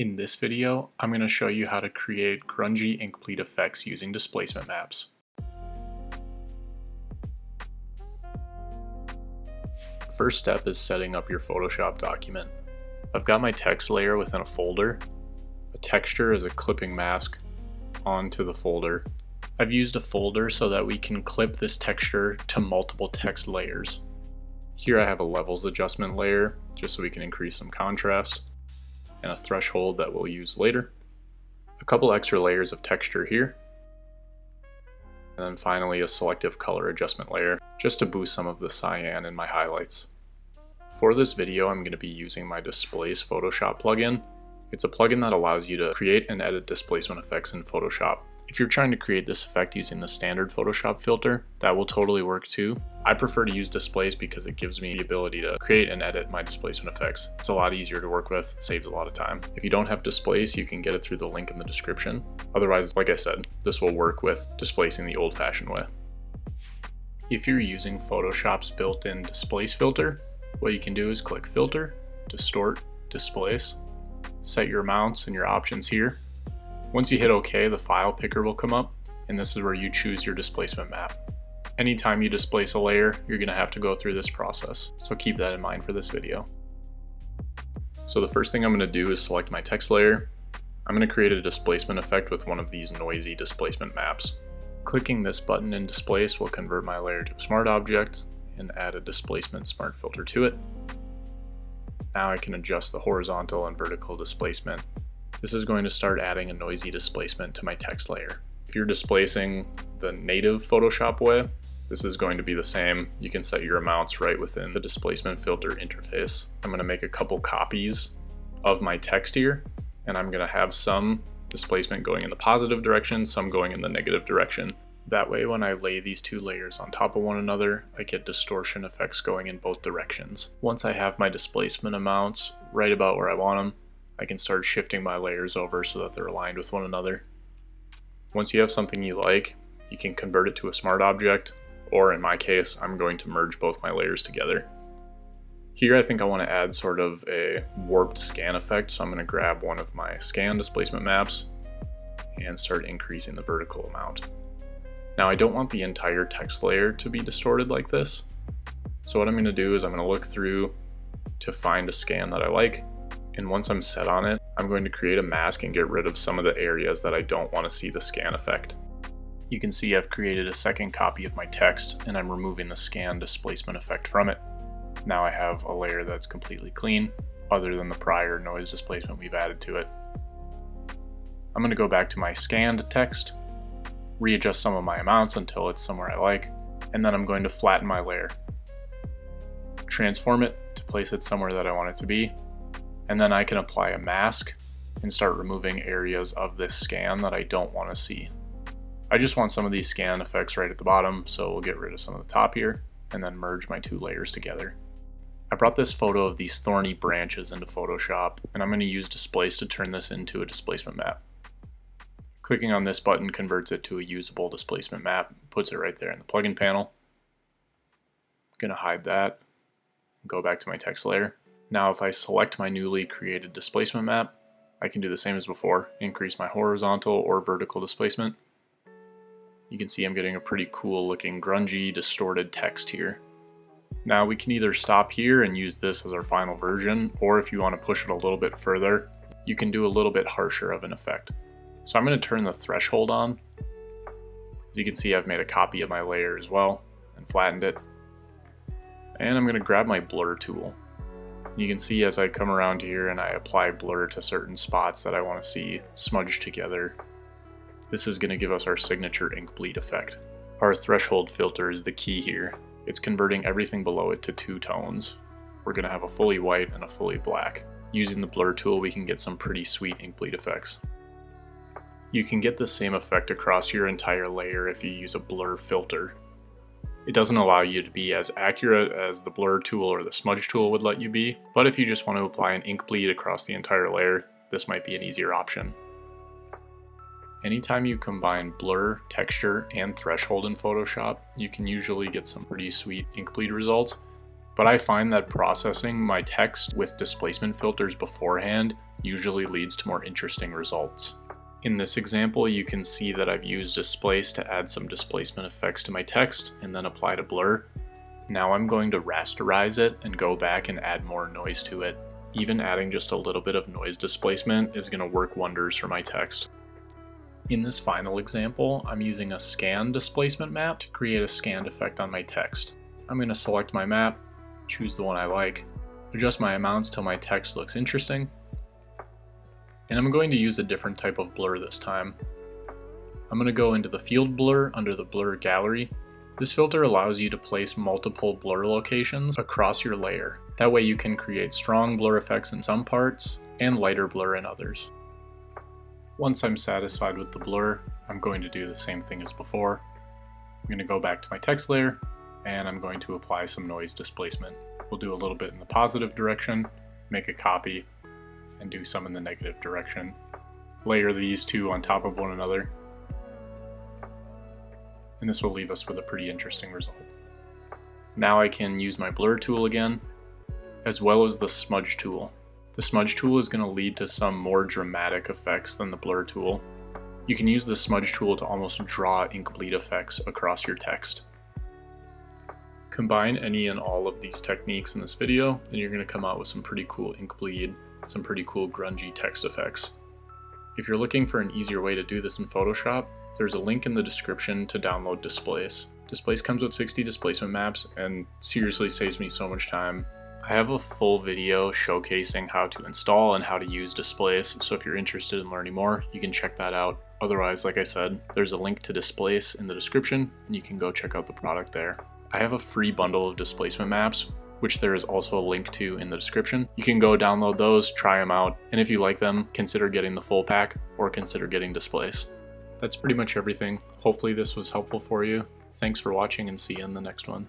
In this video, I'm going to show you how to create grungy ink bleed effects using displacement maps. First step is setting up your Photoshop document. I've got my text layer within a folder, a texture as a clipping mask onto the folder. I've used a folder so that we can clip this texture to multiple text layers. Here I have a levels adjustment layer just so we can increase some contrast and a threshold that we'll use later. A couple extra layers of texture here. And then finally a selective color adjustment layer just to boost some of the cyan in my highlights. For this video I'm going to be using my Dysplace Photoshop plugin. It's a plugin that allows you to create and edit displacement effects in Photoshop. If you're trying to create this effect using the standard Photoshop filter, that will totally work too. I prefer to use Dysplace because it gives me the ability to create and edit my displacement effects. It's a lot easier to work with, saves a lot of time. If you don't have Dysplace, you can get it through the link in the description. Otherwise, like I said, this will work with displacing the old-fashioned way. If you're using Photoshop's built-in displace filter, what you can do is click Filter, Distort, Displace, set your amounts and your options here, once you hit OK, the file picker will come up, and this is where you choose your displacement map. Anytime you displace a layer, you're going to have to go through this process, so keep that in mind for this video. So the first thing I'm going to do is select my text layer. I'm going to create a displacement effect with one of these noisy displacement maps. Clicking this button in Dysplace will convert my layer to a smart object and add a displacement smart filter to it. Now I can adjust the horizontal and vertical displacement this is going to start adding a noisy displacement to my text layer. If you're displacing the native Photoshop way, this is going to be the same. You can set your amounts right within the displacement filter interface. I'm gonna make a couple copies of my text here, and I'm gonna have some displacement going in the positive direction, some going in the negative direction. That way, when I lay these two layers on top of one another, I get distortion effects going in both directions. Once I have my displacement amounts right about where I want them, I can start shifting my layers over so that they're aligned with one another. Once you have something you like, you can convert it to a smart object, or in my case, I'm going to merge both my layers together. Here I think I want to add sort of a warped scan effect, so I'm going to grab one of my scan displacement maps and start increasing the vertical amount. Now I don't want the entire text layer to be distorted like this, so what I'm going to do is I'm going to look through to find a scan that I like, and once I'm set on it, I'm going to create a mask and get rid of some of the areas that I don't want to see the scan effect. You can see I've created a second copy of my text and I'm removing the scan displacement effect from it. Now I have a layer that's completely clean, other than the prior noise displacement we've added to it. I'm going to go back to my scanned text, readjust some of my amounts until it's somewhere I like, and then I'm going to flatten my layer. Transform it to place it somewhere that I want it to be, and then I can apply a mask and start removing areas of this scan that I don't want to see. I just want some of these scan effects right at the bottom, so we'll get rid of some of the top here and then merge my two layers together. I brought this photo of these thorny branches into Photoshop, and I'm going to use Dysplace to turn this into a displacement map. Clicking on this button converts it to a usable displacement map, puts it right there in the plugin panel. I'm going to hide that, go back to my text layer. Now if I select my newly created displacement map, I can do the same as before, increase my horizontal or vertical displacement. You can see I'm getting a pretty cool looking grungy distorted text here. Now we can either stop here and use this as our final version, or if you want to push it a little bit further, you can do a little bit harsher of an effect. So I'm going to turn the threshold on. As you can see I've made a copy of my layer as well and flattened it. And I'm going to grab my blur tool. You can see as I come around here and I apply blur to certain spots that I want to see smudged together, this is going to give us our signature ink bleed effect. Our threshold filter is the key here. It's converting everything below it to two tones. We're going to have a fully white and a fully black. Using the blur tool we can get some pretty sweet ink bleed effects. You can get the same effect across your entire layer if you use a blur filter. It doesn't allow you to be as accurate as the blur tool or the smudge tool would let you be, but if you just want to apply an ink bleed across the entire layer, this might be an easier option. Anytime you combine blur, texture, and threshold in Photoshop, you can usually get some pretty sweet ink bleed results. but I find that processing my text with displacement filters beforehand usually leads to more interesting results. In this example, you can see that I've used Dysplace to add some displacement effects to my text and then applied a blur. Now I'm going to rasterize it and go back and add more noise to it. Even adding just a little bit of noise displacement is going to work wonders for my text. In this final example, I'm using a scan displacement map to create a scanned effect on my text. I'm going to select my map, choose the one I like, adjust my amounts till my text looks interesting, and I'm going to use a different type of blur this time. I'm going to go into the field blur under the blur gallery. This filter allows you to place multiple blur locations across your layer. That way you can create strong blur effects in some parts and lighter blur in others. Once I'm satisfied with the blur, I'm going to do the same thing as before. I'm going to go back to my text layer and I'm going to apply some noise displacement. We'll do a little bit in the positive direction, make a copy, and do some in the negative direction. Layer these two on top of one another, and this will leave us with a pretty interesting result. Now I can use my blur tool again, as well as the smudge tool. The smudge tool is going to lead to some more dramatic effects than the blur tool. You can use the smudge tool to almost draw ink bleed effects across your text. Combine any and all of these techniques in this video, and you're going to come out with some pretty cool ink bleed, some pretty cool grungy text effects. If you're looking for an easier way to do this in Photoshop, there's a link in the description to download Dysplace. Dysplace comes with 60 displacement maps and seriously saves me so much time I have a full video showcasing how to install and how to use Dysplace, so if you're interested in learning more, you can check that out. Otherwise, like I said, there's a link to Dysplace in the description, and you can go check out the product there. I have a free bundle of displacement maps, which there is also a link to in the description. You can go download those, try them out, and if you like them, consider getting the full pack or consider getting Dysplace. That's pretty much everything. Hopefully this was helpful for you. Thanks for watching and see you in the next one.